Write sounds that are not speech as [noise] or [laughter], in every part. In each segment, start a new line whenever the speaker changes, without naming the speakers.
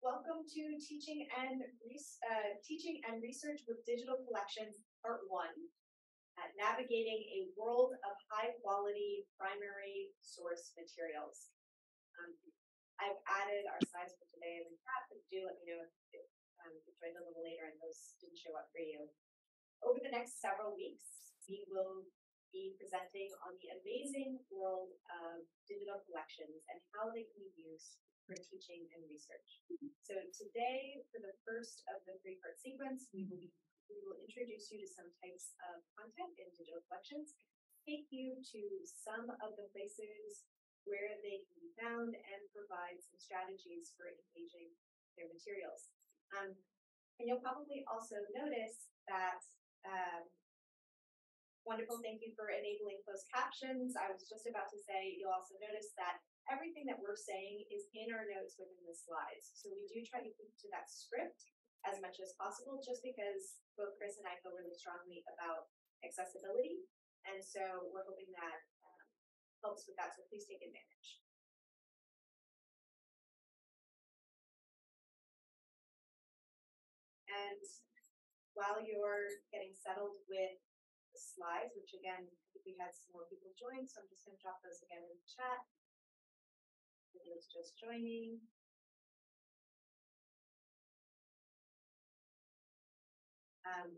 Welcome to Teaching and uh, Teaching and Research with Digital Collections, Part One. Uh, navigating a world of high quality primary source materials. Um, I've added our slides for today in the chat, but do let me know if, if um, you joined a little later and those didn't show up for you. Over the next several weeks, we will be presenting on the amazing world of digital collections and how they can be used for teaching and research. So today, for the first of the three-part sequence, we will be we will introduce you to some types of content in digital collections, take you to some of the places where they can be found, and provide some strategies for engaging their materials. Um, and you'll probably also notice that um, wonderful, thank you for enabling closed captions. I was just about to say, you'll also notice that everything that we're saying is in our notes within the slides. So we do try to keep to that script as much as possible, just because both Chris and I feel really strongly about accessibility. And so we're hoping that um, helps with that. So please take advantage. And while you're getting settled with the slides, which again, we had some more people join, so I'm just going to drop those again in the chat is just joining. Um,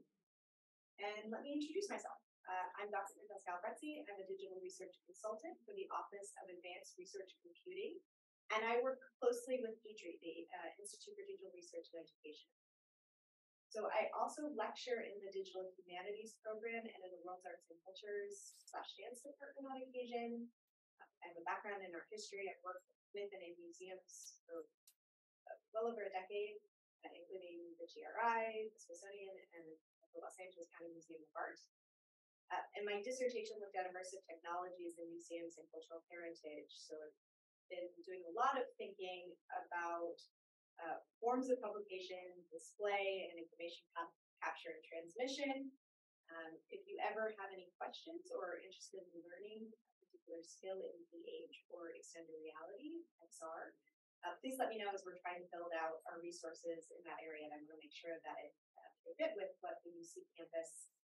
and let me introduce myself. Uh, I'm Dr. Francesca Albrezzi. I'm a digital research consultant for the Office of Advanced Research Computing, and I work closely with IDRE, the uh, Institute for Digital Research and Education. So I also lecture in the Digital Humanities program and in the World's Arts and Cultures slash dance department on occasion. I have a background in art history. I've worked with and in museums for uh, well over a decade, uh, including the GRI, the Smithsonian, and the Los Angeles County Museum of Art. Uh, and my dissertation looked at immersive technologies in museums and cultural heritage. So I've been doing a lot of thinking about uh, forms of publication, display, and information cap- capture and transmission. Um, if you ever have any questions or are interested in learning particular skill in VR or extended reality, XR, uh, please let me know as we're trying to build out our resources in that area, and I'm going to make sure that it uh, fit with what the UC campus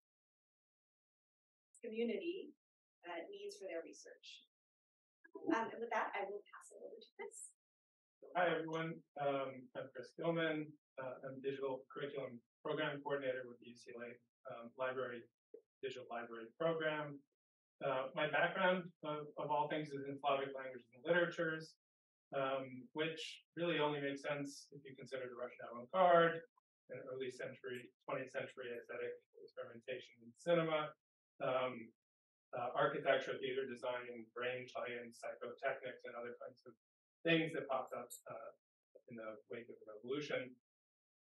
community uh, needs for their research. Um, and with that, I will pass it over to Chris.
Hi, everyone. Um, I'm Chris Gilman. Uh, I'm Digital Curriculum Program Coordinator with the UCLA um, Library Digital Library Program. Uh, my background of, of, all things is in Slavic languages and literatures, um, which really only makes sense if you consider the Russian avant-garde, an early century, 20th century aesthetic experimentation in cinema, um, uh, architecture, theater design, brain science, psychotechnics, and other kinds of things that popped up uh, in the wake of the revolution.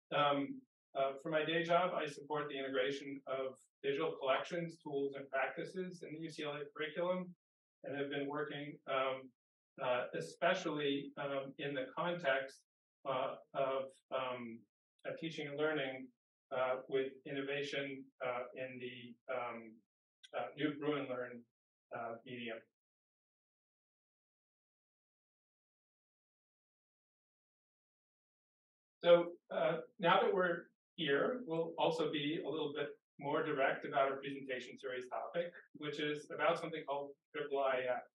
Um, uh, for my day job, I support the integration of digital collections, tools, and practices in the UCLA curriculum, and have been working um, uh, especially um, in the context uh, of um, teaching and learning uh, with innovation uh, in the um, uh, new Brew and Learn medium. So now that we're here, we'll also be a little bit more direct about our presentation series topic, which is about something called IIIF.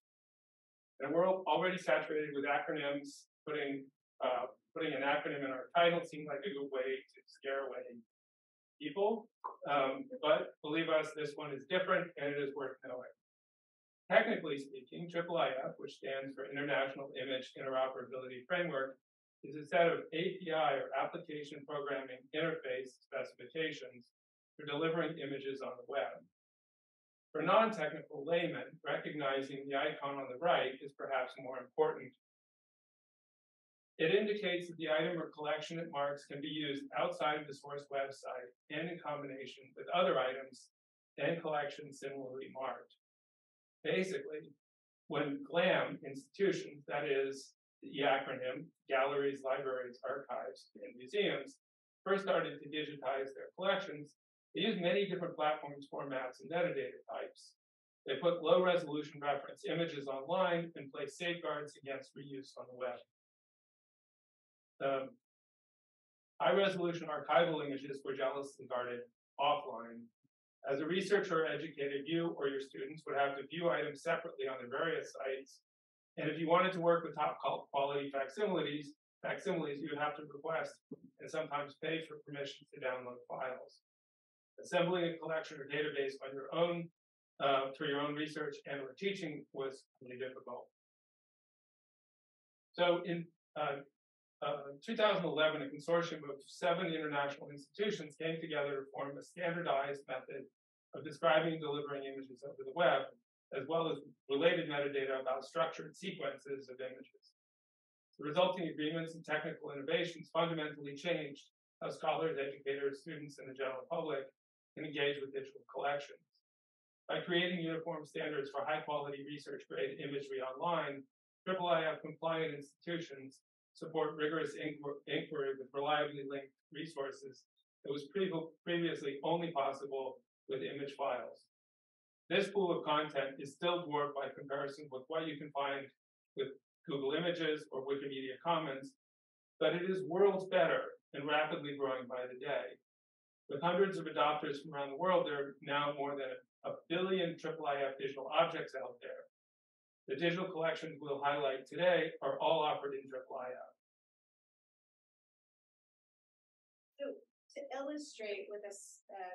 And we're already saturated with acronyms. Putting uh, putting an acronym in our title seemed like a good way to scare away people. Um, but believe us, this one is different and it is worth knowing. Technically speaking, IIIF, which stands for International Image Interoperability Framework, is a set of API or application programming interface specifications for delivering images on the web. For non-technical laymen, recognizing the icon on the right is perhaps more important. It indicates that the item or collection it marks can be used outside of the source website and in combination with other items and collections similarly marked. Basically, when GLAM institutions, that is the acronym, galleries, libraries, archives, and museums, first started to digitize their collections, they use many different platforms, formats, and metadata types. They put low resolution reference images online and place safeguards against reuse on the web. Um, high resolution archival images were jealously guarded offline. As a researcher or educator, you or your students would have to view items separately on their various sites. And if you wanted to work with top quality facsimiles, facsimiles, you would have to request and sometimes pay for permission to download files. Assembling a collection or database on your own, uh, for your own research and or teaching was really difficult. So in, uh, uh, 2011, a consortium of seven international institutions came together to form a standardized method of describing and delivering images over the web, as well as related metadata about structured sequences of images. The resulting agreements and technical innovations fundamentally changed how scholars, educators, students, and the general public can engage with digital collections. By creating uniform standards for high quality research grade imagery online, IIIF compliant institutions support rigorous inquiry with reliably linked resources that was previously only possible with image files. This pool of content is still dwarfed by comparison with what you can find with Google Images or Wikimedia Commons, but it is worlds better and rapidly growing by the day. With hundreds of adopters from around the world, there are now more than a billion IIIF digital objects out there. The digital collections we'll highlight today are all offered in IIIF.
So to illustrate with a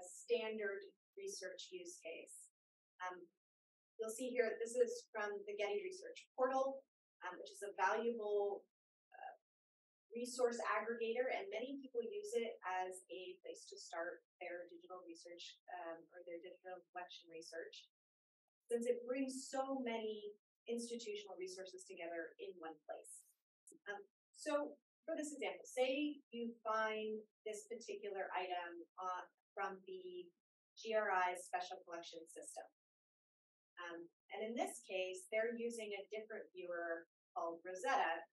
standard research use case. Um, you'll see here, this is from the Getty Research Portal, um, which is a valuable resource aggregator, and many people use it as a place to start their digital research um, or their digital collection research, since it brings so many institutional resources together in one place. Um, so for this example, say you find this particular item from the GRI special collection system. Um, and in this case, they're using a different viewer called Rosetta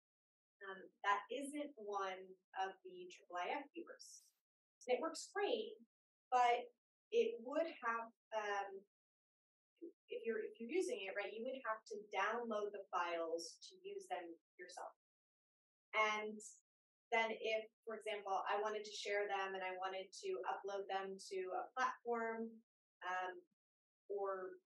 um, that isn't one of the IIIF viewers. It works great, but it would have, um, if you're if you're using it right, you would have to download the files to use them yourself. And then if, for example, I wanted to share them and I wanted to upload them to a platform um, or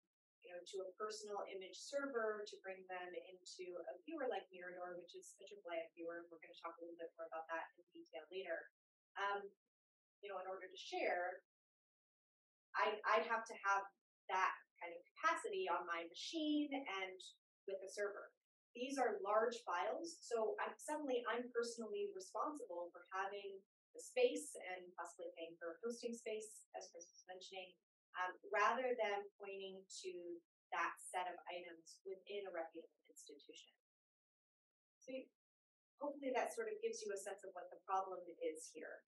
to a personal image server to bring them into a viewer like Mirador, which is such a IIIF viewer, and we're going to talk a little bit more about that in detail later. Um, you know, in order to share, I I'd have to have that kind of capacity on my machine and with a server these are large files, so I'm suddenly I'm personally responsible for having the space and possibly paying for hosting space, as Chris was mentioning, um, rather than pointing to that set of items within a reputable institution. So hopefully that sort of gives you a sense of what the problem is here.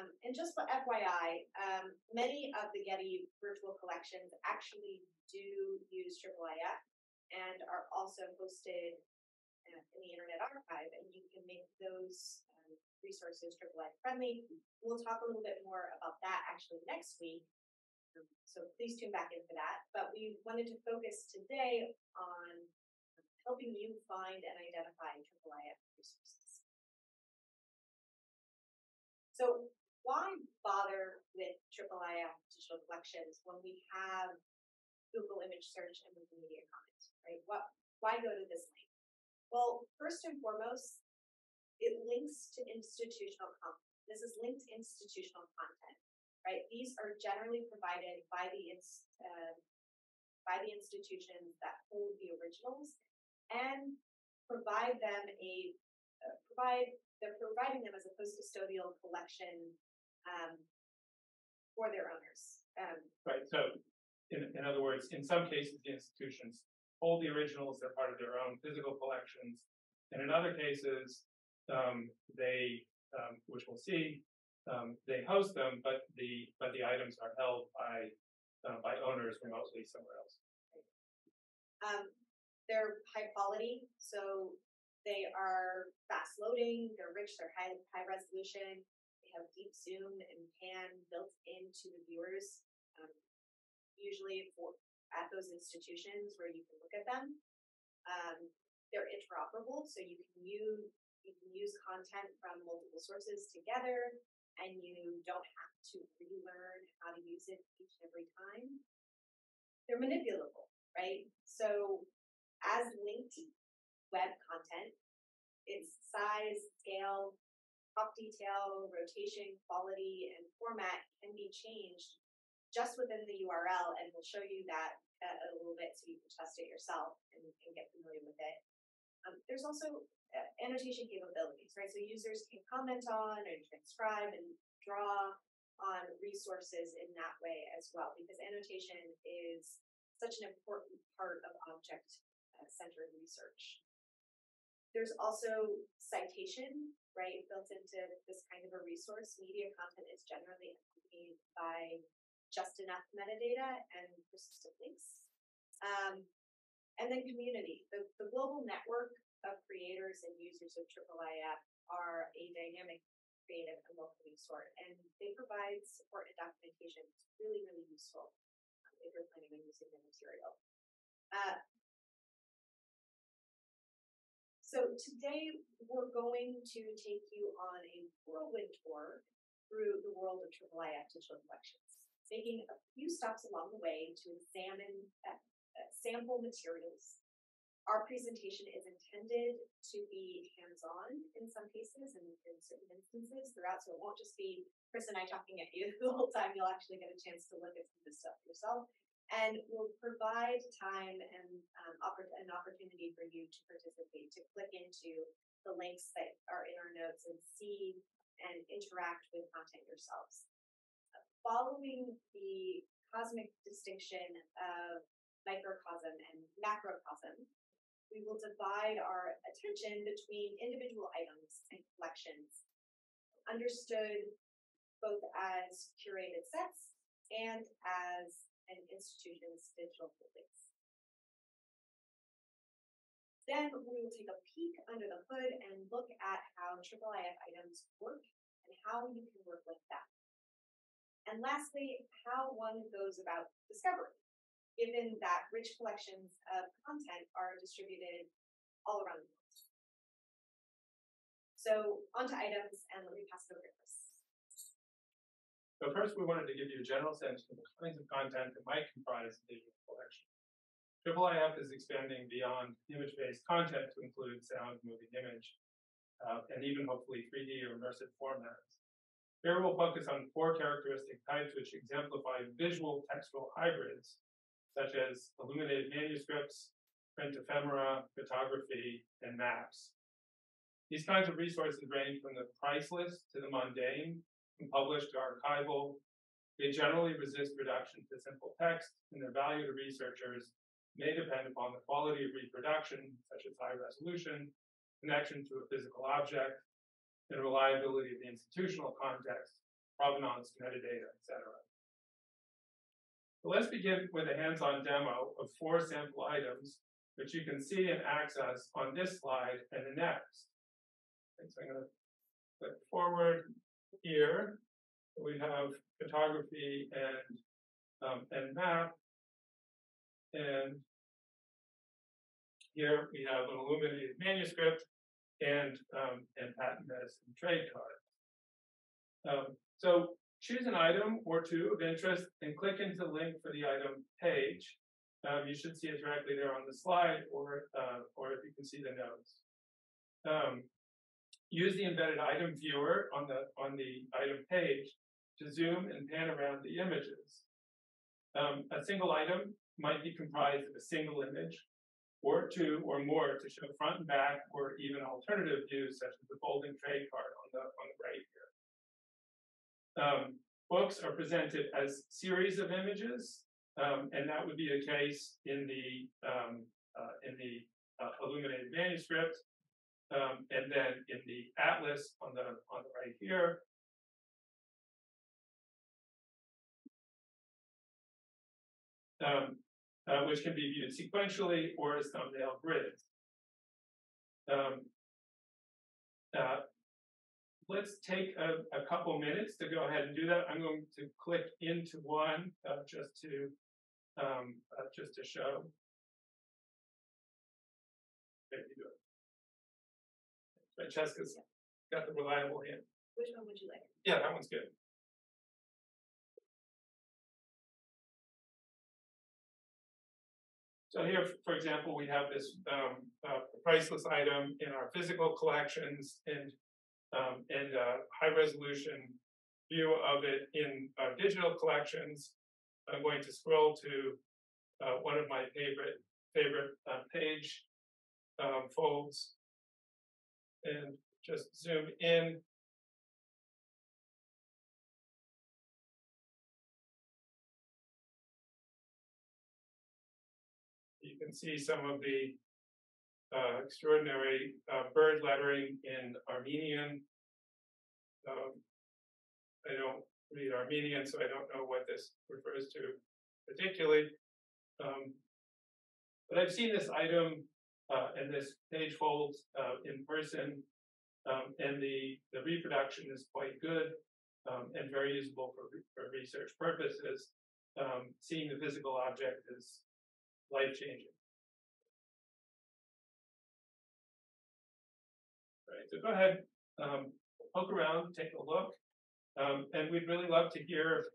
Um, and just for FYI, um, many of the Getty virtual collections actually do use IIIF and are also hosted uh, in the Internet Archive, and you can make those um, resources IIIF friendly. We'll talk a little bit more about that actually next week. So please tune back in for that. But we wanted to focus today on helping you find and identify IIIF resources. So why bother with IIIF digital collections when we have Google image search and Wikimedia Commons, right? What, why go to this link? Well, first and foremost, it links to institutional content. This is linked institutional content, right? These are generally provided by the uh, by the institutions that hold the originals and provide them a uh, provide they're providing them as a post-custodial collection um, for their owners. Um,
Right, so in, in other words, in some cases, the institutions hold the originals, they're part of their own physical collections. And in other cases, um, they, um, which we'll see, um, they host them, but the, but the items are held by, uh, by owners remotely somewhere else.
Um, they're high quality, so they are fast loading, they're rich, they're high, high resolution. They have deep zoom and pan built into the viewers. Um, usually for, at those institutions where you can look at them. Um, they're interoperable, so you can use, you can use content from multiple sources together and you don't have to relearn how to use it each and every time. They're manipulable, right? So as linked web content, its size, scale, top detail, rotation, quality, and format can be changed just within the URL, and we'll show you that uh, a little bit so you can test it yourself and, and get familiar with it. Um, there's also uh, annotation capabilities, right? So users can comment on and transcribe and draw on resources in that way as well, because annotation is such an important part of object uh, centered research. There's also citation, right, built into this kind of a resource. Media content is generally accompanied by just enough metadata and persistent links. Um, and then community, the, the global network of creators and users of IIIF are a dynamic, creative, and welcoming sort, and they provide support and documentation. It's really, really useful um, if you're planning on using the material. Uh, so today we're going to take you on a whirlwind tour through the world of IIIF digital collections making a few stops along the way to examine uh, sample materials. Our presentation is intended to be hands-on in some cases and in certain instances throughout, so it won't just be Chris and I talking at you [laughs] the whole time. You'll actually get a chance to look at some of this stuff yourself. And we'll provide time and um, an opportunity for you to participate, to click into the links that are in our notes and see and interact with content yourselves following the cosmic distinction of microcosm and macrocosm, we will divide our attention between individual items and collections, understood both as curated sets and as an institution's digital holdings. Then we will take a peek under the hood and look at how IIIF items work and how you can work with them. And lastly, how one goes about discovery, given that rich collections of content are distributed all around the world. So onto items, and let me pass it over to Chris.
So first, we wanted to give you a general sense of the kinds of content that might comprise a digital collection. IIIF is expanding beyond image-based content to include sound, moving image, uh, and even hopefully 3D or immersive formats. Here we'll focus on four characteristic types which exemplify visual textual hybrids, such as illuminated manuscripts, print ephemera, photography, and maps. These kinds of resources range from the priceless to the mundane, from published to archival. They generally resist reduction to simple text, and their value to researchers may depend upon the quality of reproduction, such as high resolution, connection to a physical object, and reliability of the institutional context, provenance, metadata, etc. Let's begin with a hands-on demo of four sample items, which you can see and access on this slide and the next. Okay, so I'm going to click forward here. We have photography and um, and map, and here we have an illuminated manuscript and um, and patent medicine trade cards. Um, so choose an item or two of interest and click into the link for the item page. Um, you should see it directly there on the slide, or uh, or if you can see the notes. Um, use the embedded item viewer on the on the item page to zoom and pan around the images. Um, a single item might be comprised of a single image or two or more to show front and back or even alternative views such as the folding trade card on the, on the right here. Um, books are presented as series of images, um, and that would be the case in the um, uh, in the uh, illuminated manuscript, um, and then in the atlas on the on the right here. Um, uh, which can be viewed sequentially or as thumbnail grids. Um, uh, let's take a, a, couple minutes to go ahead and do that. I'm going to click into one uh, just to um, uh, just to show. There you go. Francesca's got the reliable hand.
Which one would you like?
Yeah, that one's good. So here, for example, we have this um, uh, priceless item in our physical collections and um, and uh, high resolution view of it in our digital collections. I'm going to scroll to uh, one of my favorite favorite uh, page um, folds and just zoom in You can see some of the uh, extraordinary uh, bird lettering in Armenian. Um, I don't read Armenian, so I don't know what this refers to particularly. Um, but I've seen this item uh, and this page fold uh, in person, um, and the, the reproduction is quite good um, and very usable for, for research purposes. Um, seeing the physical object is life changing. So go ahead, um, poke around, take a look, um, and we'd really love to hear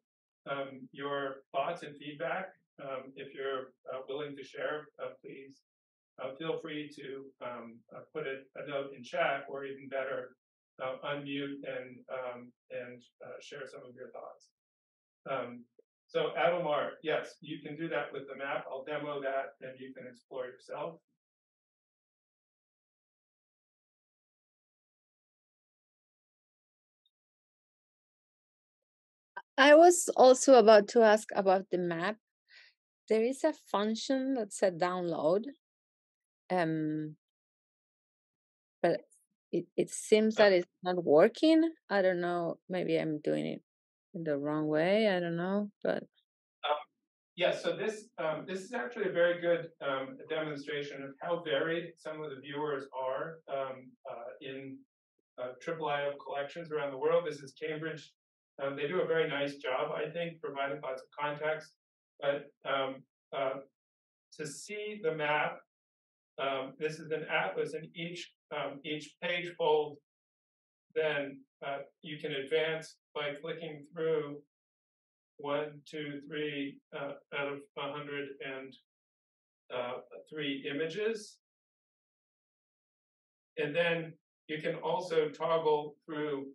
um, your thoughts and feedback. Um, if you're uh, willing to share, uh, please uh, feel free to um, uh, put a, a, note in chat, or even better, uh, unmute and um, and uh, share some of your thoughts. So Adalmar, yes, you can do that with the map. I'll demo that and you can explore yourself.
I was also about to ask about the map. There is a function that said download. Um, but it, it seems uh that it's not working. I don't know. Maybe I'm doing it in the wrong way. I don't know, but.
Um, yeah, so this um, this is actually a very good um, demonstration of how varied some of the viewers are um, uh, in uh, IIIF collections around the world. This is Cambridge. Um, they do a very nice job, I think, providing lots of context. But um, uh, to see the map, this is an atlas, and each each page fold then uh, you can advance by clicking through one, two, three uh, out of a 103 uh, images. And then you can also toggle through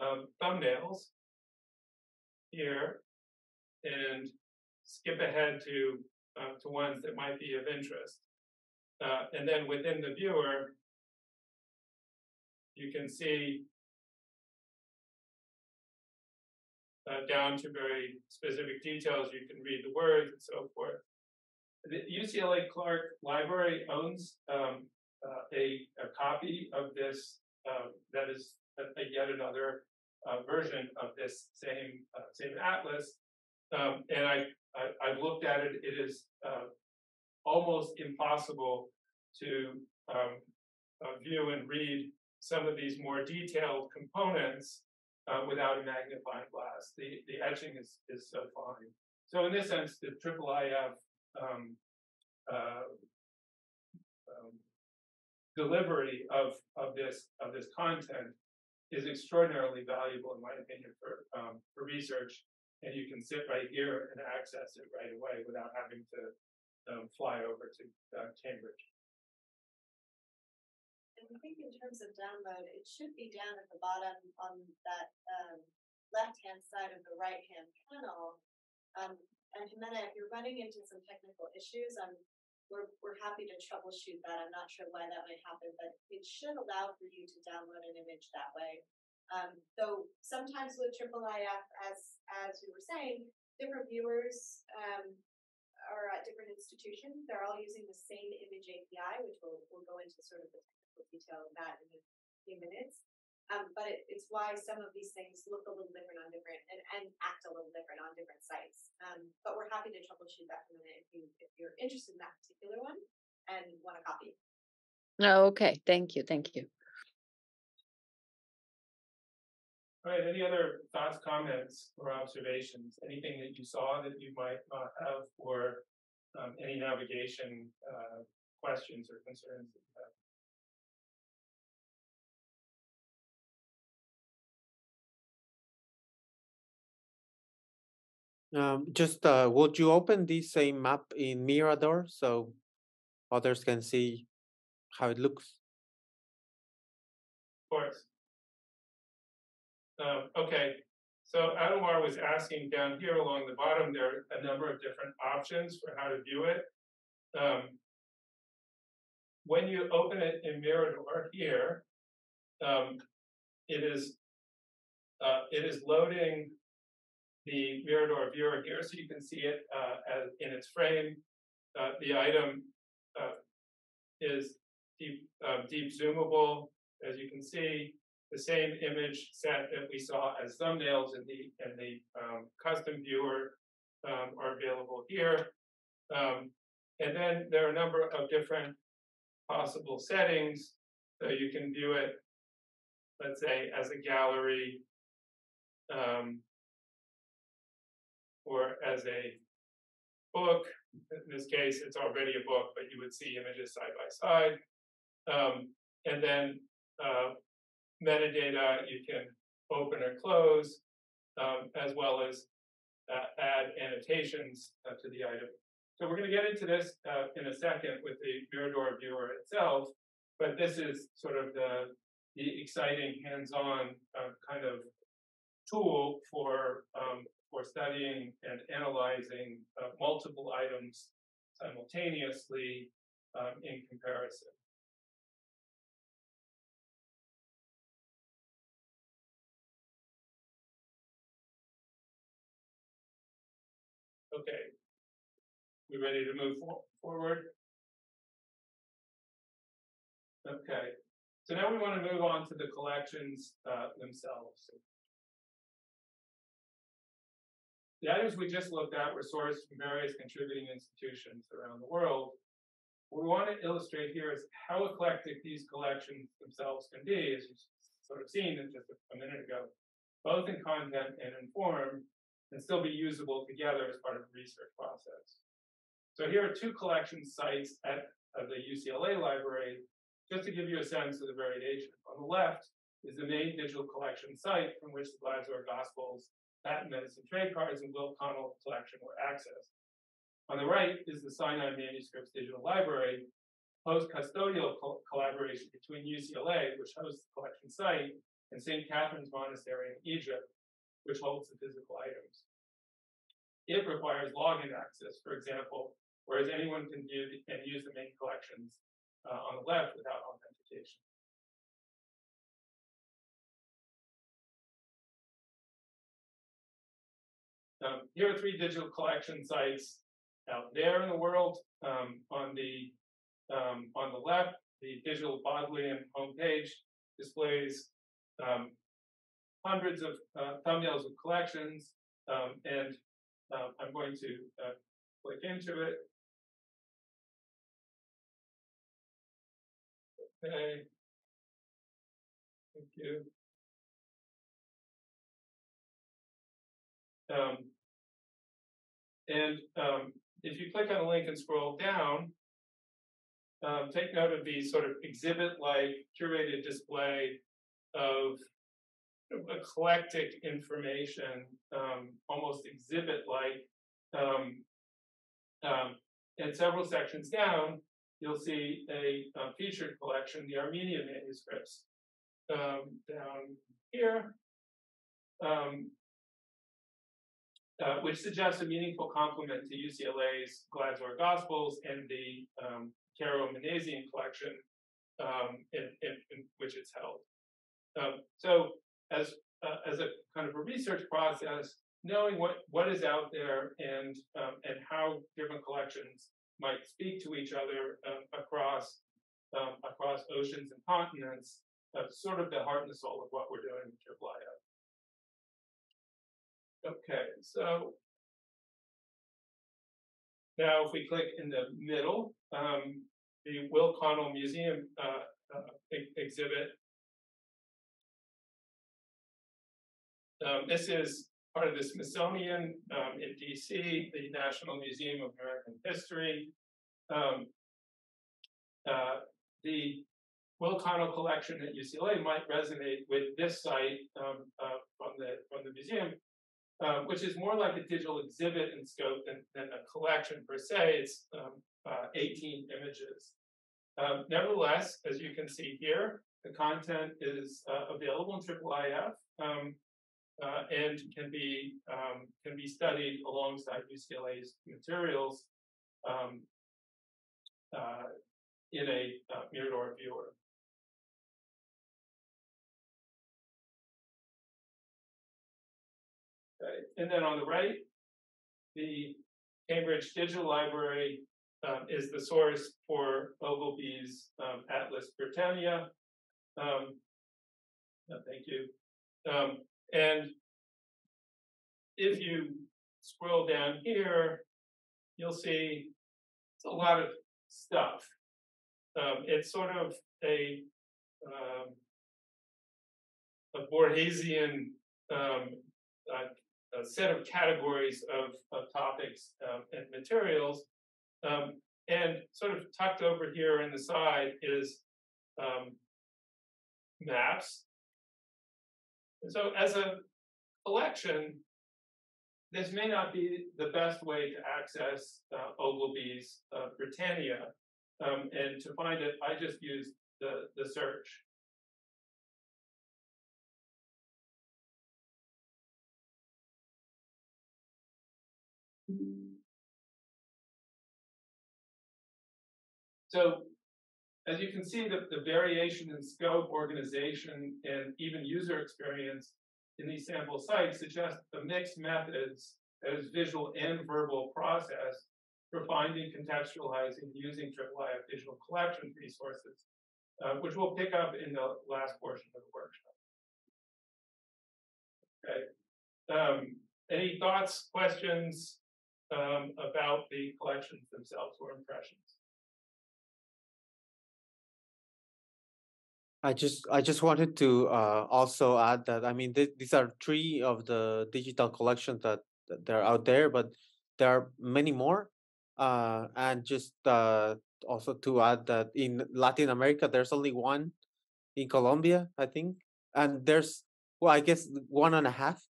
um, thumbnails here and skip ahead to uh, to ones that might be of interest. Uh, and then within the viewer, you can see uh, down to very specific details. You can read the words and so forth. The UCLA Clark Library owns um, uh, a, a, copy of this um, that is a, a yet another uh, version of this same uh, same atlas. Um, and I, I have looked at it. It is uh, almost impossible to um, uh, view and read some of these more detailed components uh, without a magnifying glass. The the etching is is so fine. So in this sense, the IIIF um, uh, um, delivery of of this of this content is extraordinarily valuable, in my opinion, for um, for research. And you can sit right here and access it right away without having to um, fly over to uh, Cambridge.
I think in terms of download, it should be down at the bottom on that um, left-hand side of the right-hand panel. Um, and Jimena, if you're running into some technical issues, um, we're, we're happy to troubleshoot that. I'm not sure why that might happen, but it should allow for you to download an image that way. Um, though sometimes with IIIF, as as we were saying, different viewers um, are at different institutions. They're all using the same image API, which we'll, we'll go into sort of the technical detail of that in a few minutes. Um, but it, it's why some of these things look a little different on different and, and act a little different on different sites. Um, but we're happy to troubleshoot that in a minute if you if you're interested in that particular one and want a copy.
Oh, okay. Thank you. Thank you.
All right. Any other thoughts, comments, or observations? Anything that you saw that you might not have, or um, any navigation uh, questions or concerns that you have?
Um, just uh, would you open this same map in Mirador so others can see how it looks?
Of course. Um, okay, so Adalmar was asking down here along the bottom, there are a number of different options for how to view it. Um, when you open it in Mirador here, um, it is uh, it is loading the Mirador viewer here, so you can see it uh, as in its frame. Uh, the item uh, is deep, uh, deep zoomable, as you can see. The same image set that we saw as thumbnails in the in the um, custom viewer um, are available here. Um, and then there are a number of different possible settings. So you can view it, let's say, as a gallery, um, or as a book. In this case, it's already a book, but you would see images side by side. Um, and then uh, metadata you can open or close, um, as well as uh, add annotations uh, to the item. So we're going to get into this uh, in a second with the Mirador viewer itself, but this is sort of the the exciting hands-on uh, kind of tool for um, for studying and analyzing uh, multiple items simultaneously um, in comparison. Okay, we ready to move for forward? Okay, so now we want to move on to the collections uh, themselves. The items we just looked at were sourced from various contributing institutions around the world. What we want to illustrate here is how eclectic these collections themselves can be, as you've sort of seen just a minute ago, both in content and in form, and still be usable together as part of the research process. So here are two collection sites at, at the UCLA library, just to give you a sense of the variation. On the left is the main digital collection site from which the Glasgow Gospels patent medicine trade cards and Will Connell collection were accessed. On the right is the Sinai Manuscripts Digital Library, post-custodial co collaboration between UCLA, which hosts the collection site, and St. Catherine's Monastery in Egypt, which holds the physical items. It requires login access, for example, whereas anyone can view and use the main collections uh, on the left without authentication. Um, here are three digital collection sites out there in the world. Um, on the um, on the left, the digital Bodleian homepage displays um, hundreds of uh, thumbnails of collections, um, and uh, I'm going to uh, click into it. Okay. Thank you. Um, and um, if you click on the link and scroll down, um, take note of the sort of exhibit-like curated display of eclectic information, um, almost exhibit-like. Um, um, and several sections down, you'll see a, a featured collection, the Armenian manuscripts, um, down here. Um, uh, which suggests a meaningful complement to UCLA's Glasgow Gospels and the um, Caro Minasian collection um, in, in, in, which it's held. Um, so as, uh, as a kind of a research process, knowing what, what is out there and, um, and how different collections might speak to each other uh, across, um, across oceans and continents, uh, sort of the heart and the soul of what we're doing with Triple Okay, so now if we click in the middle, um, the Will Connell Museum uh, uh, exhibit. Um, this is part of the Smithsonian um, in DC, the National Museum of American History. Um, uh, the Will Connell collection at UCLA might resonate with this site um, uh, from the from the museum um, which is more like a digital exhibit in scope than, than a collection per se. It's um, uh, 18 images. Um, nevertheless, as you can see here, the content is uh, available in IIIF um, uh, and can be um, can be studied alongside UCLA's materials um, uh, in a uh, Mirador viewer. Okay, and then on the right, the Cambridge Digital Library um, is the source for Ogilby's um, Atlas Britannia. Um, no, thank you. Um, and if you scroll down here, you'll see it's a lot of stuff. Um, it's sort of a um, a Borgesian um, a, set of categories of, of topics um, and materials. Um, and sort of tucked over here in the side is um, maps. And so as a collection, this may not be the best way to access uh, Ogilby's uh, Britannia. Um, and to find it, I just used the, the search. So as you can see, the, the variation in scope, organization, and even user experience in these sample sites suggest the mixed methods as visual and verbal process for finding, contextualizing, using IIIF digital collection resources, uh, which we'll pick up in the last portion of the workshop. Okay. Um, any thoughts, questions um, about the collections themselves or impressions?
I just I just wanted to uh, also add that I mean th- these are three of the digital collections that, that are out there, but there are many more. Uh, and just uh, also to add that in Latin America, there's only one in Colombia, I think, and there's well, I guess one and a half.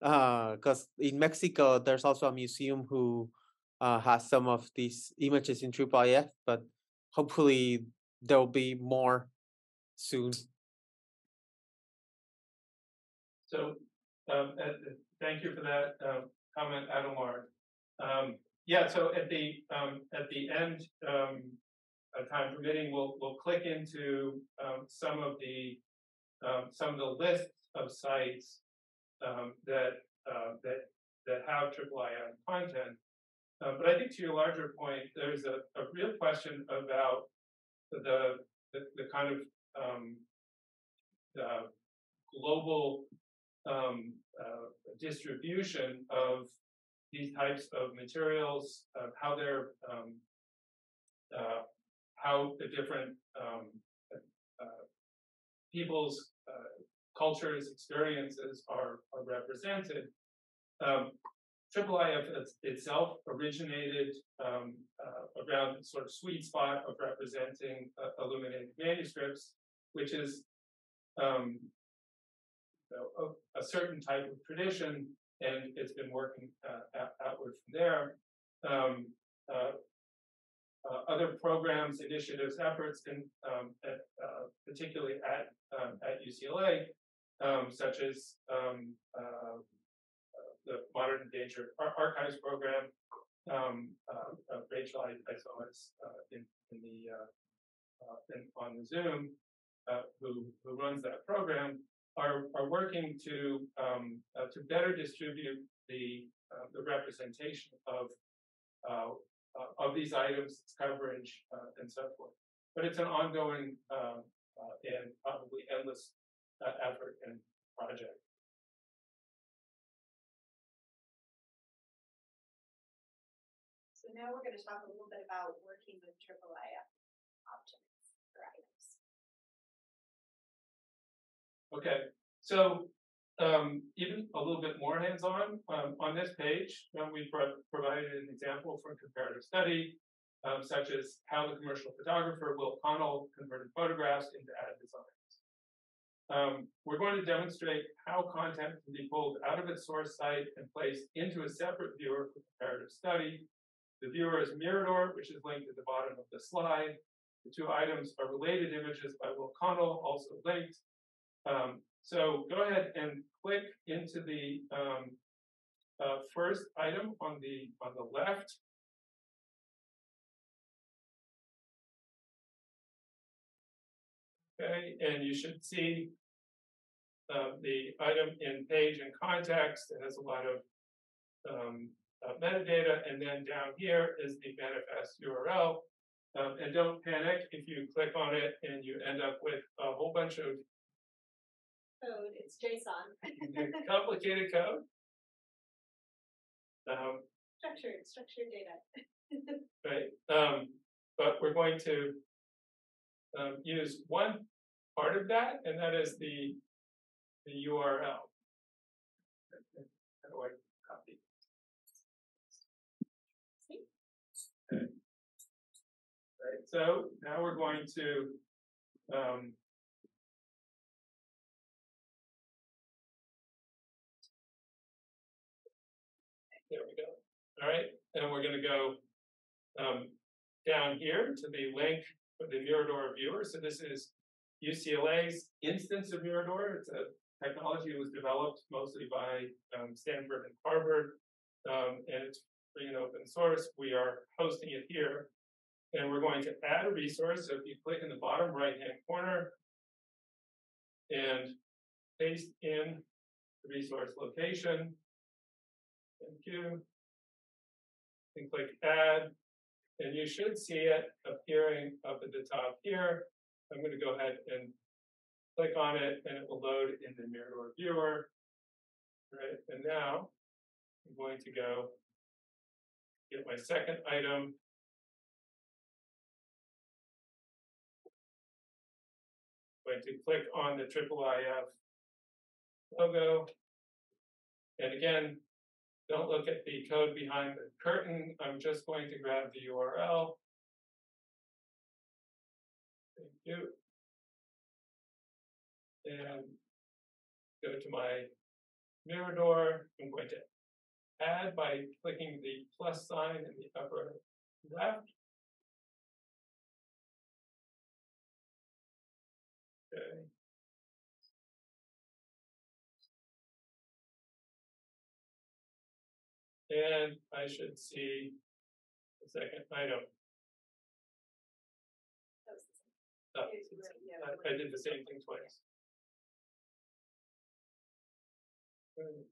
Because in Mexico, there's also a museum who uh, has some of these images in IIIF, but hopefully there will be more soon.
So, um, uh, thank you for that um, comment, Adalmar. Um, yeah, so at the um, at the end, um, time permitting, we'll we'll click into um, some of the um, some of the lists of sites um, that uh, that that have IIIF content. Uh, but I think to your larger point, there's a, a real question about the, the, the kind of um, global um, uh, distribution of these types of materials, uh, how they're um, uh, how the different um, uh, people's uh, cultures, experiences are, are represented. Um, IIIF itself originated um, uh, around sort of sweet spot of representing uh, illuminated manuscripts which is um, a, a, certain type of tradition, and it's been working uh, outward from there. Um, uh, uh, other programs, initiatives, efforts, in, um, at, uh, particularly at um, at UCLA, um, such as um, uh, the Modern Endangered Ar Archives program. Uh, Rachel, I, I saw us in, in the in, on the Zoom, uh, who, who runs that program, are, are working to, um, uh, to better distribute the, uh, the representation of, uh, uh, of these items, coverage, uh, and so forth. But it's an ongoing um, and probably endless effort and project.
So now we're going to talk a little bit about working with IIIF objects.
Okay, so um, even a little bit more hands-on um, on this page, um, we pro provided an example from comparative study, um, such as how the commercial photographer Will Connell converted photographs into ad designs. Um, we're going to demonstrate how content can be pulled out of its source site and placed into a separate viewer for comparative study. The viewer is Mirador, which is linked at the bottom of the slide. The two items are related images by Will Connell, also linked. Um, so go ahead and click into the um, uh, first item on the on the left. Okay, and you should see uh, the item in page and context. It has a lot of um, uh, metadata, and then down here is the manifest URL. Um, and don't panic if you click on it and you end up with a whole bunch of
Code, it's JSON. [laughs]
complicated code. Um,
Structured, structured data. [laughs]
right? Um, but we're going to um, use one part of that, and that is the the URL. How do I copy? Okay. Right, so now we're going to um, There we go. All right, and we're gonna go um, down here to the link the Mirador viewer. So this is UCLA's instance of Mirador. It's a technology that was developed mostly by um, Stanford and Harvard, um, and it's free and open source. We are hosting it here, and we're going to add a resource. So if you click in the bottom right-hand corner and paste in the resource location, Thank you. And click add, and you should see it appearing up at the top here. I'm going to go ahead and click on it, and it will load in the Mirador viewer. Right, and now I'm going to go get my second item. I'm going to click on the triple IF logo. And again, don't look at the code behind the curtain. I'm just going to grab the URL. Thank you. And go to my Mirador. I'm going to add by clicking the plus sign in the upper left. Okay. And I should see the second item.
That was the same.
Uh,
It's right, yeah,
I, I did the same thing twice. Hmm,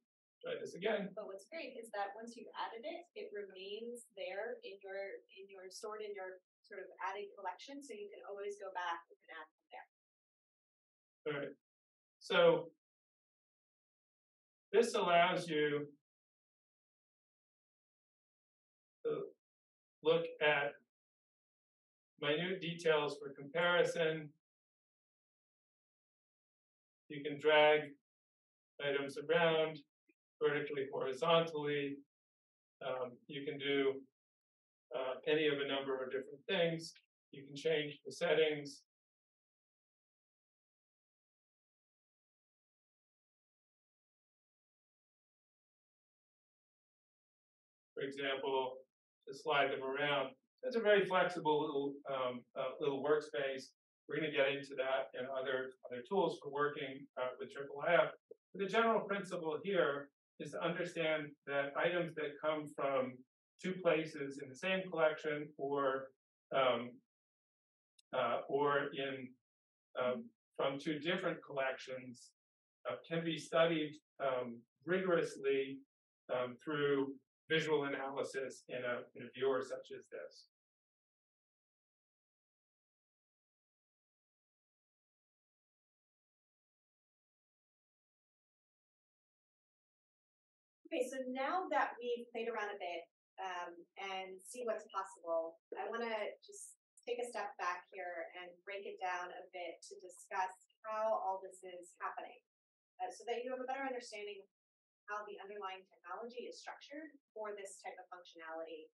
Try this again.
But what's great is that once you've added it, it remains there in your, in your, stored in your sort of added collection, so you can always go back and add from there.
All right. So this allows you look at minute details for comparison. You can drag items around vertically, horizontally. Um, you can do uh, any of a number of different things. You can change the settings. for example, to slide them around. It's a very flexible little um, uh, little workspace. We're going to get into that and other other tools for working uh, with IIIF. But the general principle here is to understand that items that come from two places in the same collection or um, uh, or in um, from two different collections uh, can be studied um, rigorously um, through visual analysis in a, in a viewer such as this.
Okay, so now that we've played around a bit um, and see what's possible, I want to just take a step back here and break it down a bit to discuss how all this is happening, uh, so that you have a better understanding how the underlying technology is structured for this type of functionality.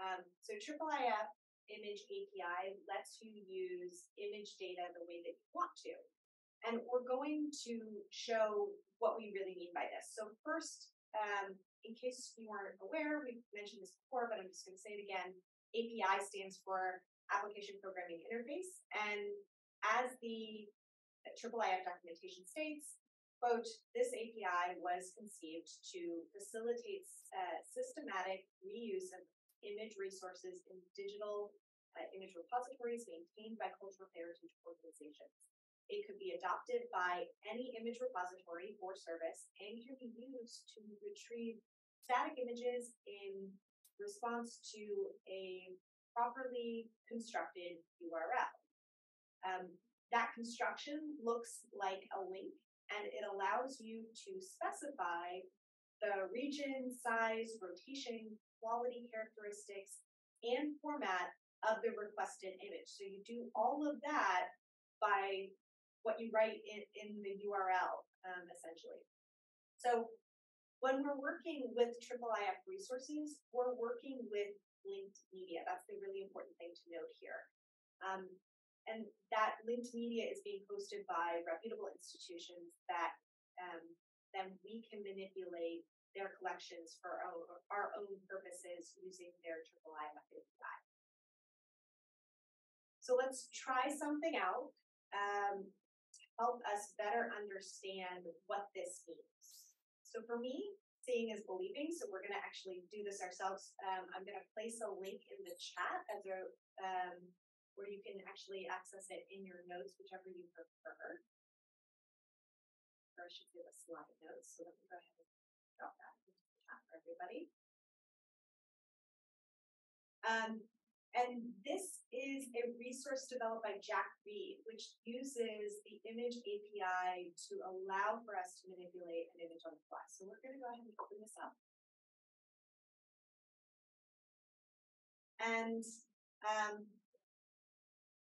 Um, so IIIF Image API lets you use image data the way that you want to. and we're going to show what we really mean by this. So first, um, in case you weren't aware, we mentioned this before, but I'm just going to say it again. API stands for Application Programming Interface, and as the IIIF documentation states, quote, this API was conceived to facilitate uh, systematic reuse of image resources in digital uh, image repositories maintained by cultural heritage organizations. It could be adopted by any image repository or service and can be used to retrieve static images in response to a properly constructed URL. Um, that construction looks like a link and it allows you to specify the region, size, rotation, quality characteristics, and format of the requested image. So you do all of that by what you write in, in the URL, um, essentially. So when we're working with IIIF resources, we're working with linked media. That's the really important thing to note here. Um, and that linked media is being hosted by reputable institutions that um, then we can manipulate their collections for our, our own purposes using their triple IIIF API. So let's try something out um, help us better understand what this means. So for me, seeing is believing, so we're going to actually do this ourselves. Um, I'm going to place a link in the chat as a um, where you can actually access it in your notes, whichever you prefer. Or I should do a slide notes, so let me go ahead and drop that into the chat for everybody. Um, and this is a resource developed by Jack Reed, which uses the image API to allow for us to manipulate an image on the fly. So we're going to go ahead and open this up. And um,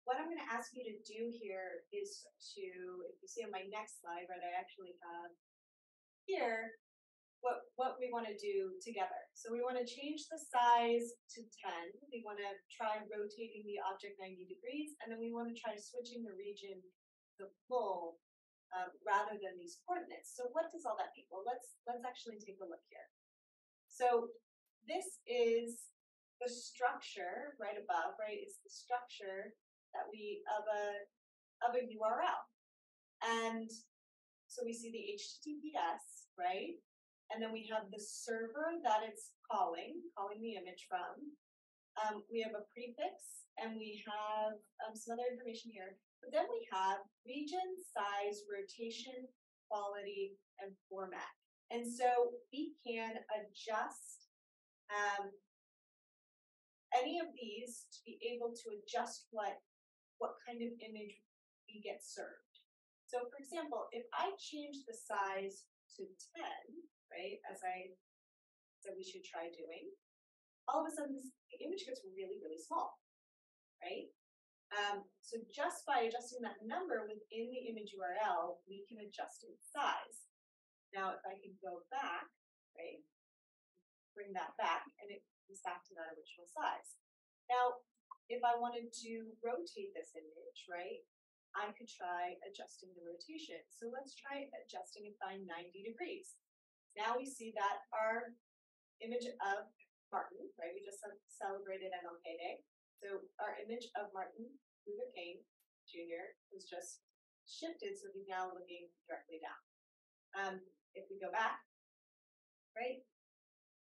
what I'm going to ask you to do here is to, if you see on my next slide, right, I actually have here what, what we want to do together. So we want to change the size to 10. We want to try rotating the object 90 degrees, and then we want to try switching the region to full um, rather than these coordinates. So what does all that mean? Well, let's let's actually take a look here. So this is the structure right above, right? It's the structure that we of a of a URL. And so we see the HTTPS, right? And then we have the server that it's calling, calling the image from. Um, we have a prefix and we have um, some other information here. But then we have region, size, rotation, quality, and format. And so we can adjust um, any of these to be able to adjust what, what kind of image we get served. So for example, if I change the size to 10, right? As I said we should try doing. All of a sudden, this, the image gets really, really small, right? Um, so just by adjusting that number within the image URL, we can adjust its size. Now, if I can go back, right, bring that back, and it comes back to that original size. Now, if I wanted to rotate this image, right, I could try adjusting the rotation. So let's try adjusting it by 90 degrees. Now we see that our image of Martin, right? We just celebrated MLK Day. So our image of Martin Luther King Jr. was just shifted, so he's now looking directly down. Um, if we go back, right?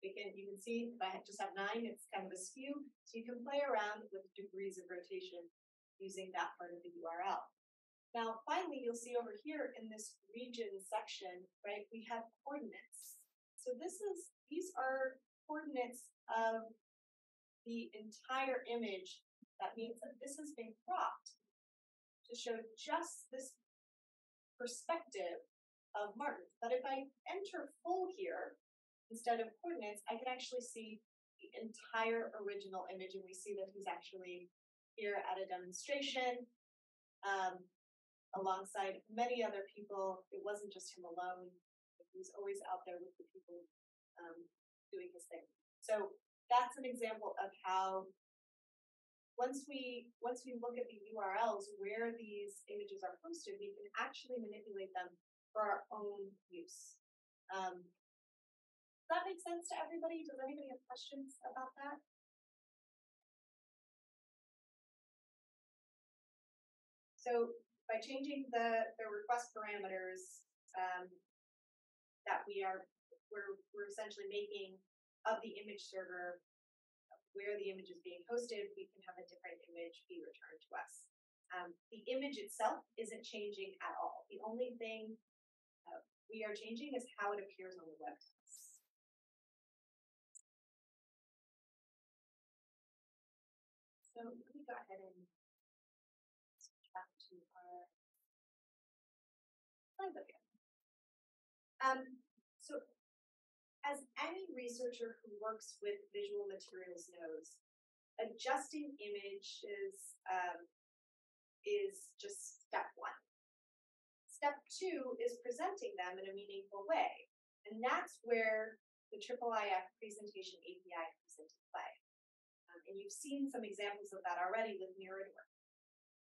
Can you can see if I just have nine, it's kind of askew. So you can play around with degrees of rotation using that part of the URL. Now, finally, you'll see over here in this region section, right, we have coordinates. So this is, these are coordinates of the entire image. That means that this has been cropped to show just this perspective of Martin. But if I enter full here, instead of coordinates, I can actually see the entire original image, and we see that he's actually here at a demonstration um, alongside many other people. It wasn't just him alone. He was always out there with the people um, doing his thing. So that's an example of how once we, once we look at the URLs where these images are posted, we can actually manipulate them for our own use. Um, make sense to everybody? Does anybody have questions about that? So by changing the, the request parameters, um, that we are, we're, we're essentially making of the image server where the image is being hosted, we can have a different image be returned to us. Um, the image itself isn't changing at all. The only thing uh, we are changing is how it appears on the web to us. So let me go ahead and switch back to our slides up here. Um, so as any researcher who works with visual materials knows, adjusting images um, is just step one. Step two is presenting them in a meaningful way. And that's where the IIIF presentation API comes into play. Um, and you've seen some examples of that already with Mirador.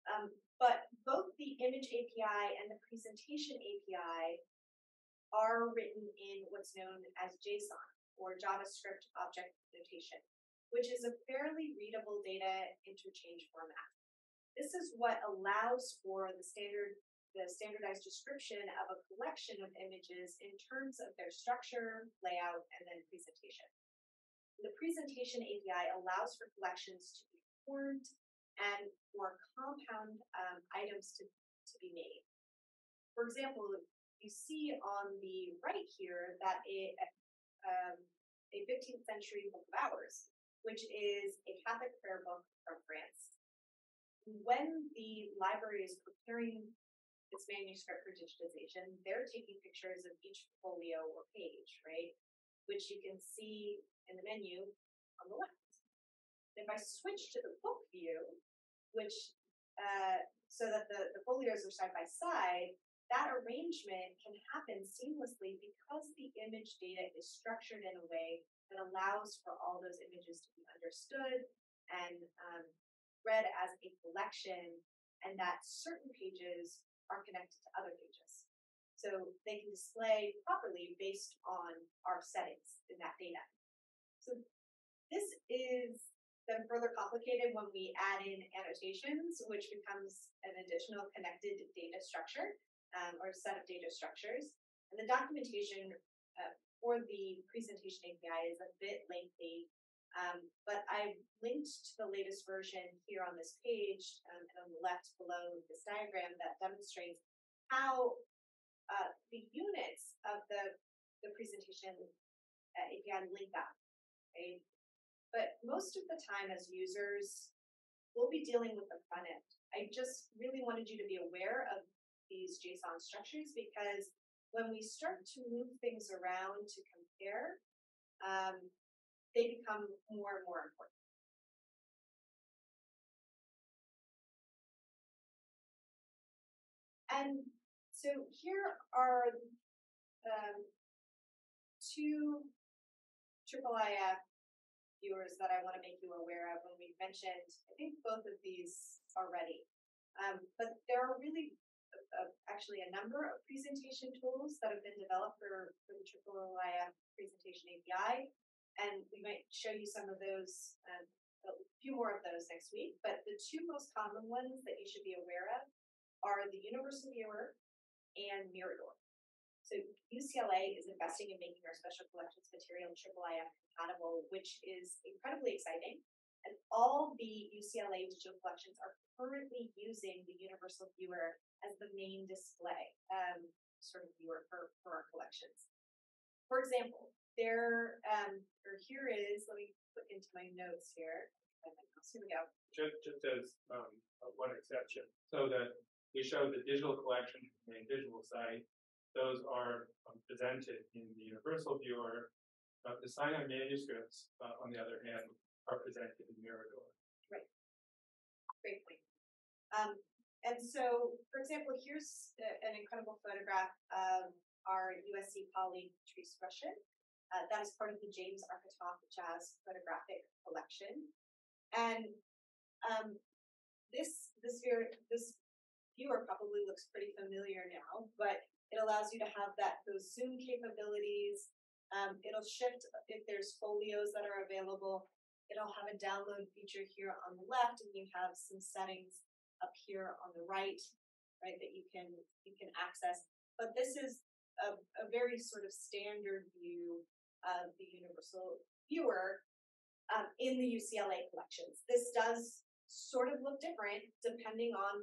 Um, but both the image API and the presentation API are written in what's known as JSON or JavaScript Object Notation, which is a fairly readable data interchange format. This is what allows for the standard the standardized description of a collection of images in terms of their structure, layout, and then presentation. The presentation API allows for collections to be formed and for compound um, items to, to be made. For example, you see on the right here that a, um, a 15th century book of hours, which is a Catholic prayer book from France. When the library is preparing its manuscript for digitization, they're taking pictures of each folio or page, right? Which you can see in the menu on the left. If I switch to the book view, which uh, so that the, the folios are side by side, that arrangement can happen seamlessly because the image data is structured in a way that allows for all those images to be understood and um, read as a collection, and that certain pages are connected to other pages. So they can display properly based on our settings in that data. So this is then further complicated when we add in annotations, which becomes an additional connected data structure um, or set of data structures. And the documentation uh, for the presentation API is a bit lengthy, um, but I've linked to the latest version here on this page um, and on the left below this diagram that demonstrates how uh, the units of the, the presentation uh, API link up, right? But most of the time as users, we'll be dealing with the front end. I just really wanted you to be aware of these JSON structures because when we start to move things around to compare, um, they become more and more important. And so here are um, two IIIF viewers that I want to make you aware of when we mentioned, I think both of these already. Um, but there are really actually a number of presentation tools that have been developed for, for the IIIF presentation API and we might show you some of those, um, a few more of those next week. But the two most common ones that you should be aware of are the Universal Viewer and Mirador. So UCLA is investing in making our special collections material IIIF compatible, which is incredibly exciting. And all the UCLA digital collections are currently using the Universal Viewer as the main display um, sort of viewer for, for our collections. For example, there, um, or here is, let me put into my notes here. Here we go.
Just, just as um, uh, one exception, so that we show the digital collection and visual site, those are um, presented in the universal viewer. Uh, the Sinai manuscripts, uh, on the other hand, are presented in Mirador.
Right. Great point. Um, and so, for example, here's a, an incredible photograph of our USC colleague, Therese Russian, uh, that is part of the James Architect Jazz Photographic Collection. And um, this, this viewer, this viewer probably looks pretty familiar now, but it allows you to have that, those zoom capabilities. Um, it'll shift if there's folios that are available. It'll have a download feature here on the left and you have some settings up here on the right, right, that you can, you can access. But this is a, a very sort of standard view of the universal viewer um, in the UCLA collections. This does sort of look different depending on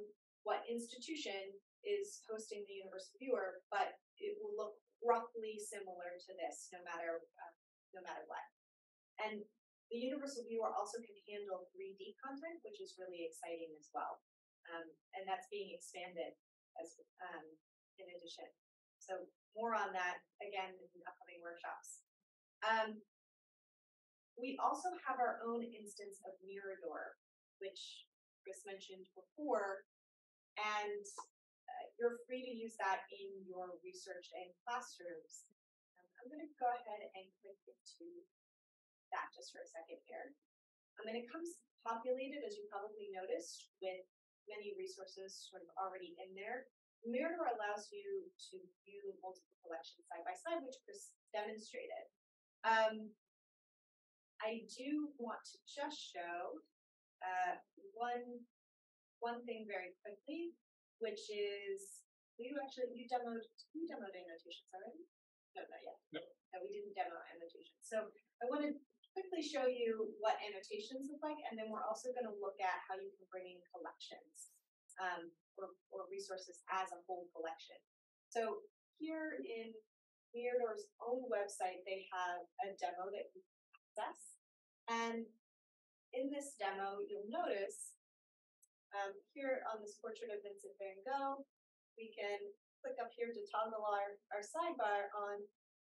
what institution is hosting the universal viewer, but it will look roughly similar to this no matter uh, no matter what. And the universal viewer also can handle 3D content, which is really exciting as well. Um, and that's being expanded as um, in addition. So more on that again in upcoming workshops. Um, we also have our own instance of Mirador, which Chris mentioned before, and uh, you're free to use that in your research and classrooms. Um, I'm going to go ahead and click into that just for a second here. Um, and it comes populated, as you probably noticed, with many resources sort of already in there. Mirador allows you to view multiple collections side by side, which Chris demonstrated. Um, I do want to just show uh, one one thing very quickly, which is we actually you demoed you demoed annotations already? No, not yet.
No.
No, we didn't demo annotations. So I want to quickly show you what annotations look like, and then we're also going to look at how you can bring in collections um, or, or resources as a whole collection. So here in Mirador's own website, they have a demo that you can access. And in this demo, you'll notice um, here on this portrait of Vincent van Gogh, we can click up here to toggle our, our sidebar on,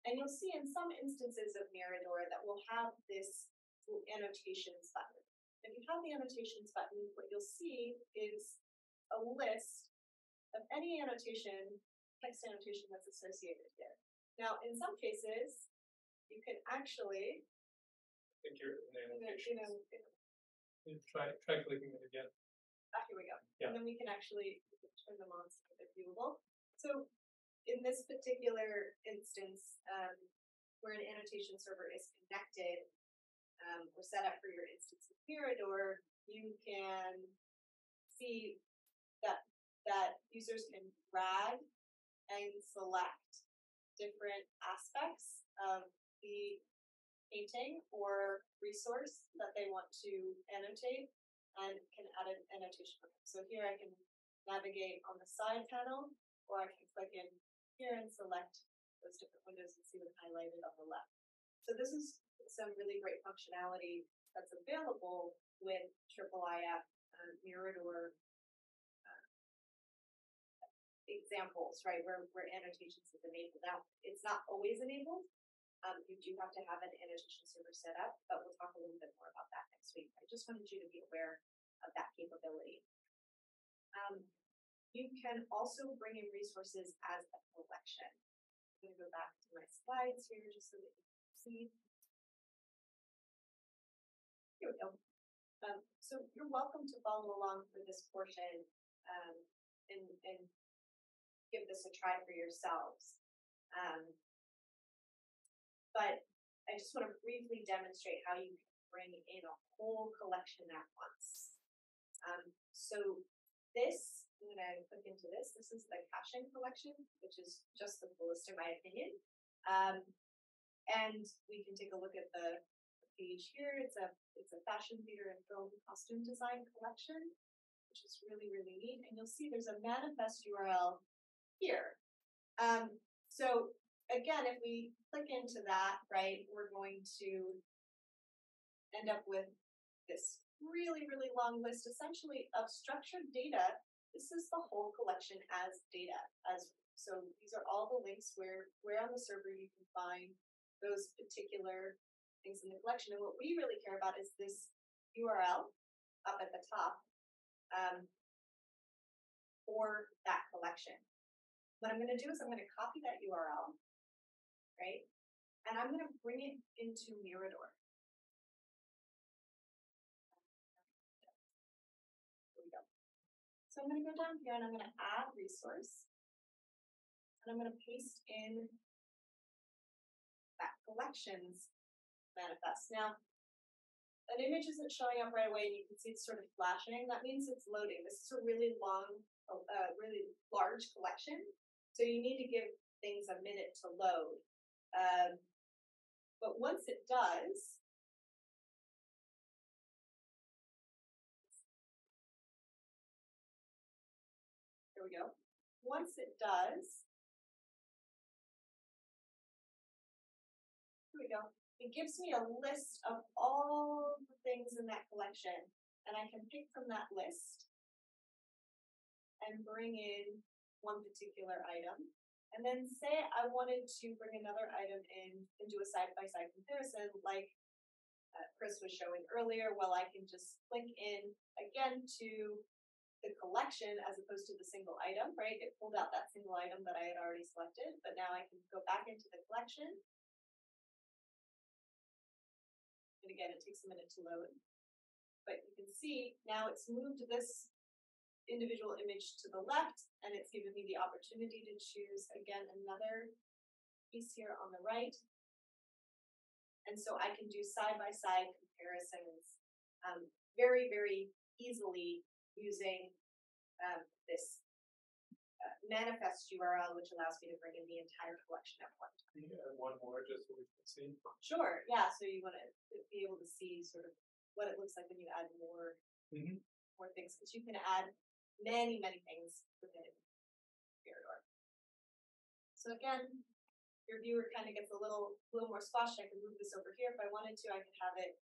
and you'll see in some instances of Mirador that will have this annotations button. If you have the annotations button, what you'll see is a list of any annotation, text annotation that's associated here. Now, in some cases, you can actually,
I think you're in
you know,
annotations.
you know,
You Try, try clicking it again.
Ah, here we go.
Yeah.
And then we can actually turn them on so they're viewable. So in this particular instance, um, where an annotation server is connected um, or set up for your instance of Mirador, you can see that that users can drag and select different aspects of the painting or resource that they want to annotate and can add an annotation. So here I can navigate on the side panel, or I can click in here and select those different windows and see them highlighted on the left. So this is some really great functionality that's available with Triple IF uh, Mirador uh, examples, right, where, where annotations is enabled. Now, it's not always enabled. Um, you do have to have an annotation server set up, but we'll talk a little bit more about that next week. I just wanted you to be aware of that capability. Um, you can also bring in resources as a collection. I'm gonna go back to my slides here just so that you can see. Here we go. Um, so you're welcome to follow along for this portion um, and, and give this a try for yourselves. Um, but I just want to briefly demonstrate how you can bring in a whole collection at once. Um, so this, I'm gonna click into this. This is the Cashin collection, which is just the coolest in my opinion. Um, and we can take a look at the page here. It's a it's a fashion theater and film costume design collection, which is really really neat. And you'll see there's a manifest URL here. Um, so again, if we click into that, right, we're going to end up with this really, really long list essentially of structured data. This is the whole collection as data. As so these are all the links where where on the server you can find those particular things in the collection. And what we really care about is this URL up at the top um, for that collection. What I'm going to do is I'm going to copy that URL, right? And I'm going to bring it into Mirador. So I'm gonna go down here and I'm gonna add resource. And I'm gonna paste in that collections manifest. Now, an image isn't showing up right away and you can see it's sort of flashing. That means it's loading. This is a really long, uh, really large collection. So you need to give things a minute to load. Um, but once it does, Once it does, here we go. It gives me a list of all the things in that collection, and I can pick from that list and bring in one particular item. And then say I wanted to bring another item in and do a side by side comparison, like uh, Chris was showing earlier. Well, I can just click in again to the collection as opposed to the single item, right? It pulled out that single item that I had already selected, but now I can go back into the collection. And again, it takes a minute to load. But you can see now it's moved this individual image to the left and it's given me the opportunity to choose again another piece here on the right. And so I can do side by side comparisons um, very, very easily using um, this uh, manifest URL, which allows me to bring in the entire collection at one time.
Yeah, one more just so we can see.
Sure, yeah, so you want to be able to see sort of what it looks like when you add more,
Mhm.
more things, because you can add many, many things within Mirador. So again, your viewer kind of gets a little, little more squashed. I can move this over here if I wanted to. I could have it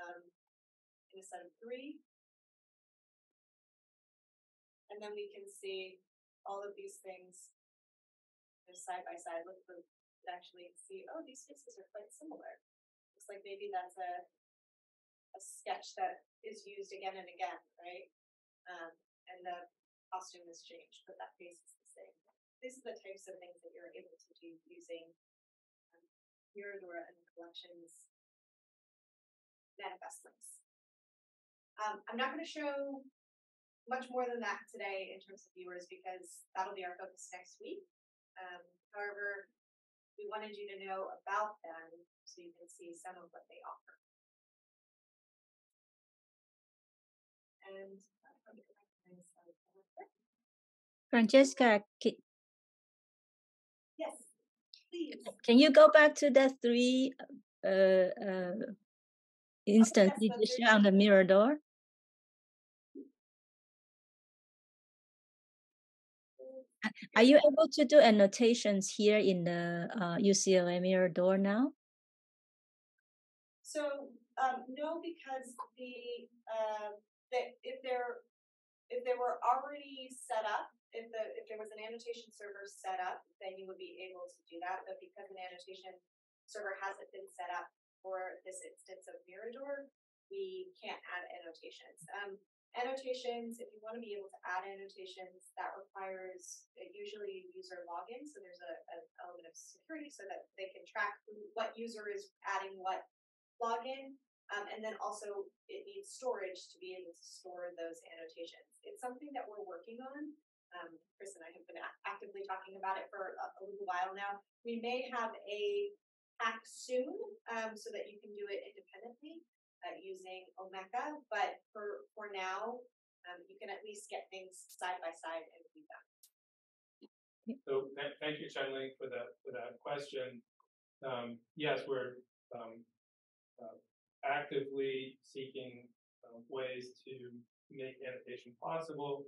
um, in a set of three. And then we can see all of these things side by side. Look, at actually see, oh, these faces are quite similar. Looks like maybe that's a a sketch that is used again and again, right? Um, and the costume has changed, but that face is the same. These are the types of things that you're able to do using um, and collections manifest links. Um, I'm not going to show much more than that today in terms of viewers because that'll be our focus next week. Um, however, we wanted you to know about them so you can see some of what they offer. And I'm gonna recognize,
Francesca, ca-
yes, please.
can you go back to the three uh, uh, instance
yes,
you on the Mirador? Are you able to do annotations here in the uh, UCLA Mirador now?
So, um, no, because the, uh, that if they're, if they were already set up, if the, if there was an annotation server set up, then you would be able to do that, but because an annotation server hasn't been set up for this instance of Mirador, we can't add annotations. Um, annotations, if you want to be able to add annotations, that requires usually user login, so there's a, an element of security so that they can track who, what user is adding what login. Um, and then also it needs storage to be able to store those annotations. It's something that we're working on. Um, Chris and I have been actively talking about it for a, a little while now. We may have a hack soon um, so that you can do it independently uh, using Omeka, but for for now, um, you can at least get things side by side and do that.
So tha- thank you, Chenling, for that, for that question. Um, yes, we're, um, uh, actively seeking, uh, ways to make annotation possible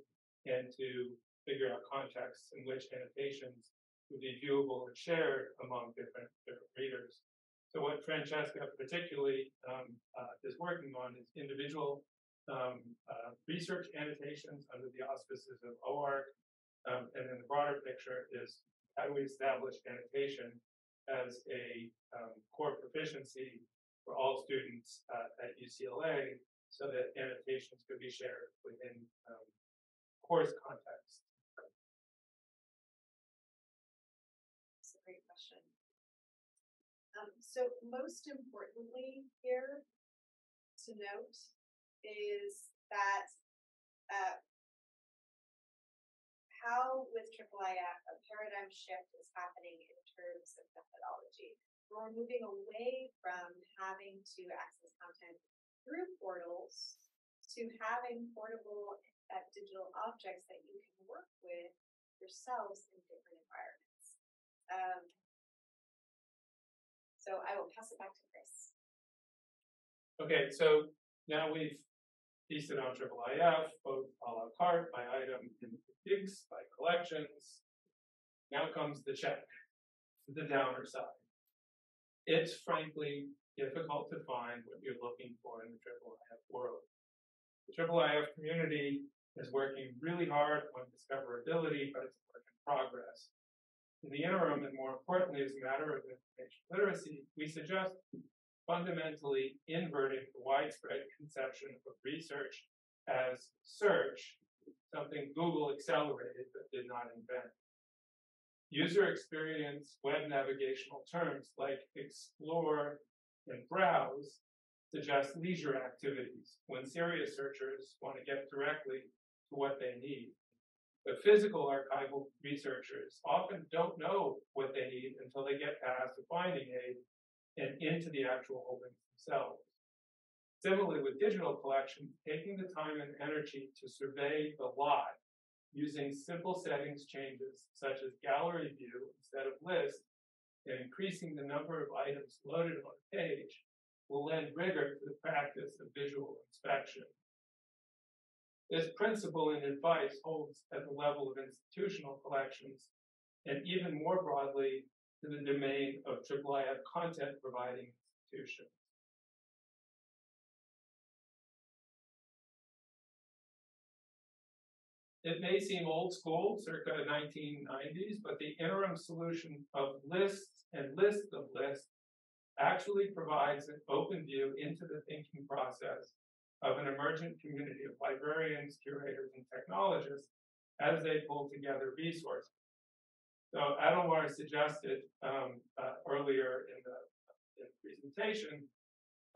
and to figure out contexts in which annotations would be viewable and shared among different, different readers. So what Francesca particularly, um, uh, is working on is individual, um, uh, research annotations under the auspices of OARC, um, and then the broader picture is how do we establish annotation as a um, core proficiency for all students uh, at UCLA so that annotations could be shared within um, course context.
That's a great question. Um, so most importantly here to note is that uh, how with IIIF, a paradigm shift is happening in terms of methodology. We're moving away from having to access content through portals to having portable uh, digital objects that you can work with yourselves in different environments. Um, so I will pass it back to Chris.
Okay, so now we've it on triple IF, both a la carte, by item, and gigs, by collections. Now comes the check, the downer side. It's frankly difficult to find what you're looking for in the triple IF world. The triple IF community is working really hard on discoverability, but it's a work in progress. In the interim, and more importantly, as a matter of information literacy, we suggest fundamentally inverting the widespread conception of research as search, something Google accelerated but did not invent. User experience web navigational terms like explore and browse suggest leisure activities when serious searchers want to get directly to what they need. But physical archival researchers often don't know what they need until they get past the finding aid and into the actual holdings themselves. Similarly, with digital collection, taking the time and energy to survey the lot using simple settings changes such as gallery view instead of list and increasing the number of items loaded on a page will lend rigor to the practice of visual inspection. This principle and advice holds at the level of institutional collections and even more broadly to the domain of IIIF content providing institutions. It may seem old school, circa 1990s, but the interim solution of lists and lists of lists actually provides an open view into the thinking process of an emergent community of librarians, curators, and technologists as they pull together resources. So Adalmar suggested um, uh, earlier in the, in the presentation,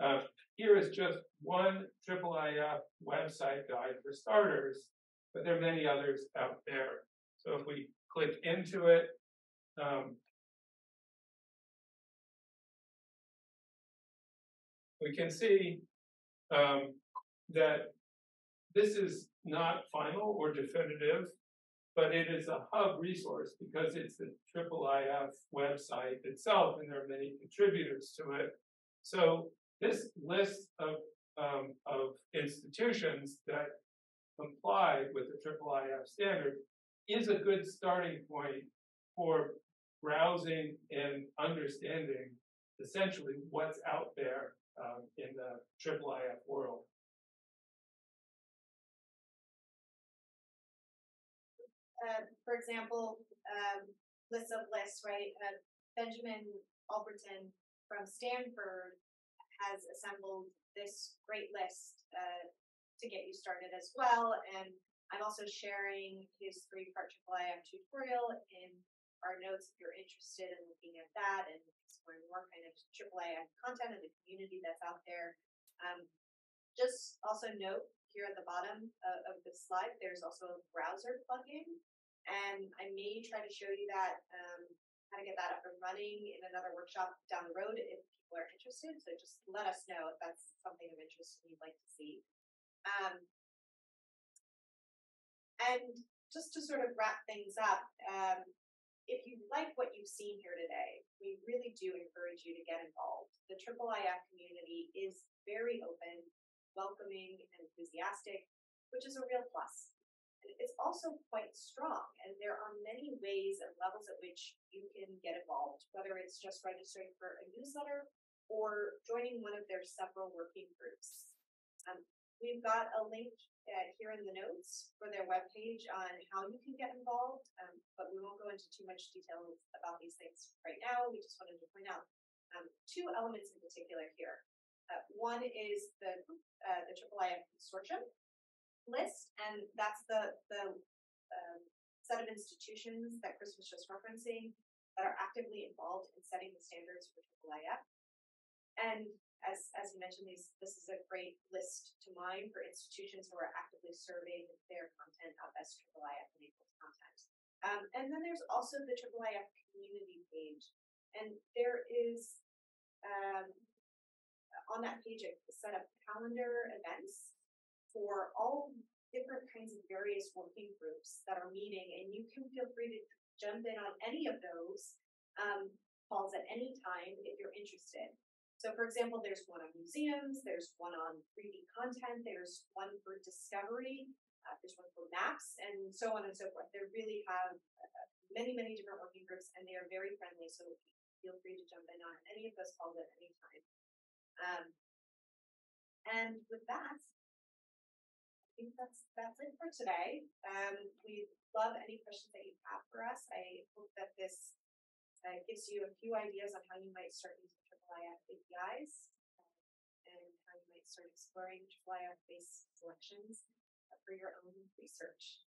uh, here is just one IIIF website guide for starters, but there are many others out there. So if we click into it, um, we can see um, that this is not final or definitive, but it is a hub resource because it's the IIIF website itself, and there are many contributors to it. So this list of, um, of institutions that comply with the IIIF standard is a good starting point for browsing and understanding essentially what's out there um, in the IIIF world.
Uh, for example, um, list of lists, right? Uh, Benjamin Albritton from Stanford has assembled this great list uh, to get you started as well. And I'm also sharing his three-part IIIF tutorial in our notes if you're interested in looking at that and exploring more kind of IIIF content and the community that's out there. Um, just also note here at the bottom uh, of the slide, there's also a browser plugin. And I may try to show you that, um, how to get that up and running in another workshop down the road if people are interested. So just let us know if that's something of interest and you'd like to see. Um, and just to sort of wrap things up, um, if you like what you've seen here today, we really do encourage you to get involved. The IIIF community is very open, welcoming, and enthusiastic, which is a real plus. It's also quite strong, and there are many ways and levels at which you can get involved, whether it's just registering for a newsletter or joining one of their several working groups. Um, we've got a link uh, here in the notes for their webpage on how you can get involved, um, but we won't go into too much detail about these things right now. We just wanted to point out um, two elements in particular here. Uh, one is the uh, the IIIF consortium list, and that's the the um, set of institutions that Chris was just referencing that are actively involved in setting the standards for IIIF. and as, as you mentioned, these, this is a great list to mine for institutions who are actively serving their content up as IIIF enabled content. Um, and then there's also the IIIF community page. And there is, um, on that page, a set up calendar events for all different kinds of various working groups that are meeting, and you can feel free to jump in on any of those um, calls at any time if you're interested. So for example, there's one on museums, there's one on 3D content, there's one for discovery, uh, there's one for maps, and so on and so forth. They really have uh, many, many different working groups, and they are very friendly, so feel free to jump in on any of those calls at any time. Um, and with that, think that's that's it for today. Um, we love any questions that you have for us. I hope that this uh, gives you a few ideas on how you might start using IIIF APIs uh, and how you might start exploring IIIF based selections for your own research.